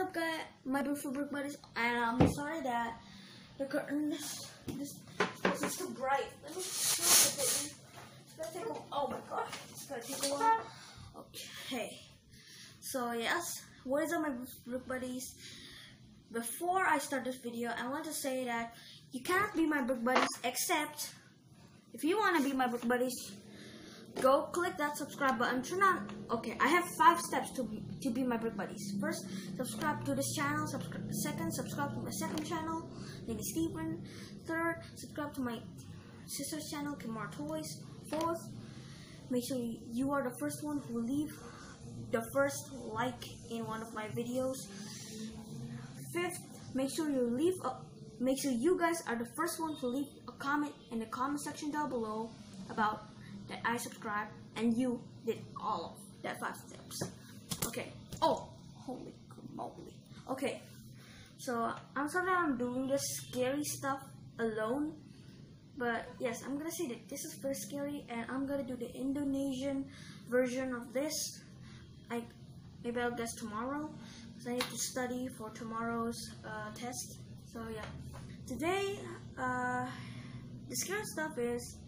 up, guys? My beautiful brick buddies, and I'm sorry that the curtain this this, this is too bright. Let me. It's gonna take a oh my god, it's gonna take a while. Okay, so yes, what is up, my brick buddies? Before I start this video, I want to say that you cannot be my brick buddies except if you want to be my brick buddies go click that subscribe button. Turn on okay i have five steps to be, to be my brick buddies. First subscribe to this channel second subscribe to my second channel Lady Stephen third subscribe to my sister's channel Kimar Toys. Fourth make sure you are the first one who leave the first like in one of my videos. Fifth make sure you leave a make sure you guys are the first one to leave a comment in the comment section down below about that I subscribed and you did all of that five steps. Okay. Oh, holy moly. Okay. So I'm sorry I'm doing this scary stuff alone. But yes, I'm gonna say that this is very scary and I'm gonna do the Indonesian version of this. I maybe I'll guess tomorrow because I need to study for tomorrow's uh, test. So yeah, today uh, the scary stuff is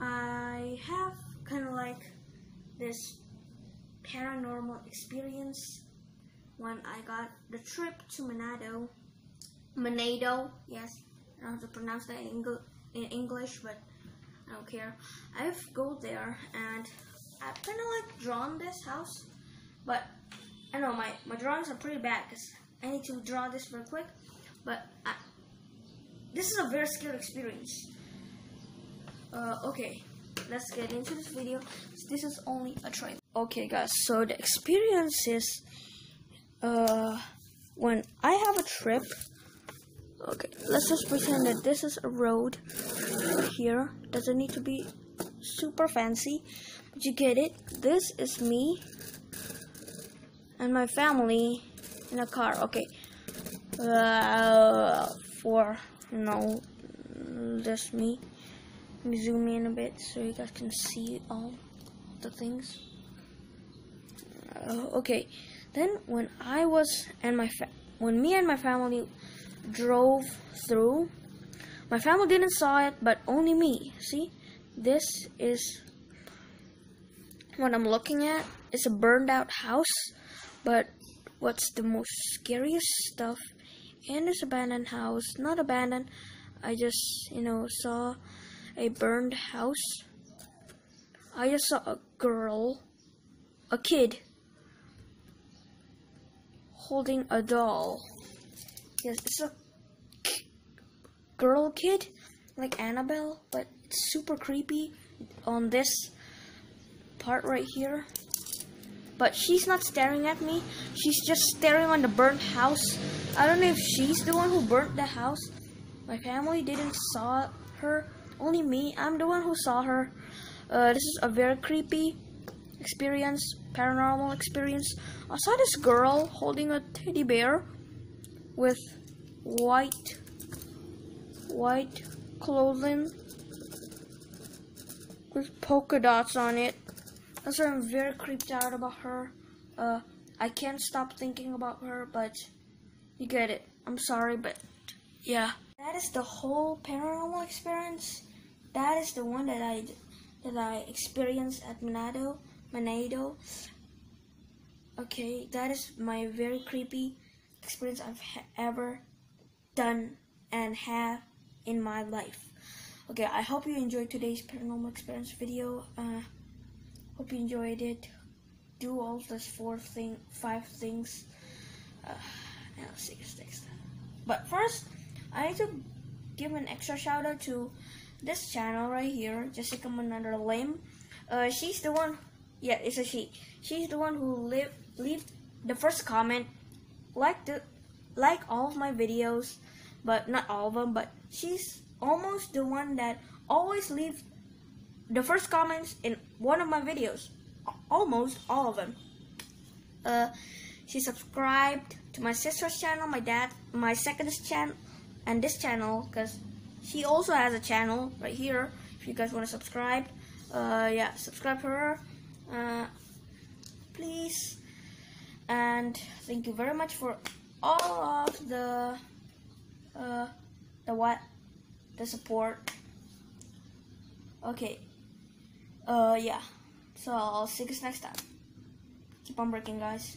I have kind of like this paranormal experience. When I got the trip to Manado. Manado, yes, I don't have to pronounce that in, in English, but I don't care. I've go there and I've kind of like drawn this house, but I know my, my drawings are pretty bad because I need to draw this real quick, but I, this is a very scary experience uh, okay. Let's get into this video. This is only a trailer. Okay guys. So the experience is uh when I have a trip. Okay. Let's just pretend that this is a road here. Doesn't need to be super fancy. But you get it. This is me and my family in a car. Okay. Uh, for no. Just me me zoom in a bit so you guys can see all the things. Uh, okay, then when I was and my when me and my family drove through, my family didn't saw it, but only me. See, this is what I'm looking at. It's a burned out house, but what's the most scariest stuff in this abandoned house? Not abandoned. I just you know saw a burned house. I just saw a girl, a kid, holding a doll. Yes, it's a girl kid, like Annabelle, but it's super creepy on this part right here. But she's not staring at me. She's just staring on the burnt house. I don't know if she's the one who burnt the house. My family didn't saw her only me. I'm the one who saw her. Uh, this is a very creepy experience, paranormal experience. I saw this girl holding a teddy bear with white, white clothing with polka dots on it. That's why I'm very creeped out about her. Uh, I can't stop thinking about her, but you get it. I'm sorry, but yeah. Is the whole paranormal experience that is the one that I that I experienced at Manado, Manado. Okay, that is my very creepy experience I've ever done and have in my life. Okay, I hope you enjoyed today's paranormal experience video. Uh, hope you enjoyed it. Do all those four thing, five things. Uh, now six things. But first, I need to give an extra shout out to this channel right here, Jessica Mananda Lim. Uh, she's the one, yeah, it's a she. She's the one who live leave the first comment, like the like all of my videos, but not all of them. But she's almost the one that always leave the first comments in one of my videos. Almost all of them. Uh, she subscribed to my sister's channel, my dad, my second channel, and this channel because she also has a channel right here if you guys want to subscribe. Uh, yeah subscribe her. Uh, please. And thank you very much for all of the uh the what? The support. Okay. Uh yeah. So i'll see you guys next time. Keep on breaking guys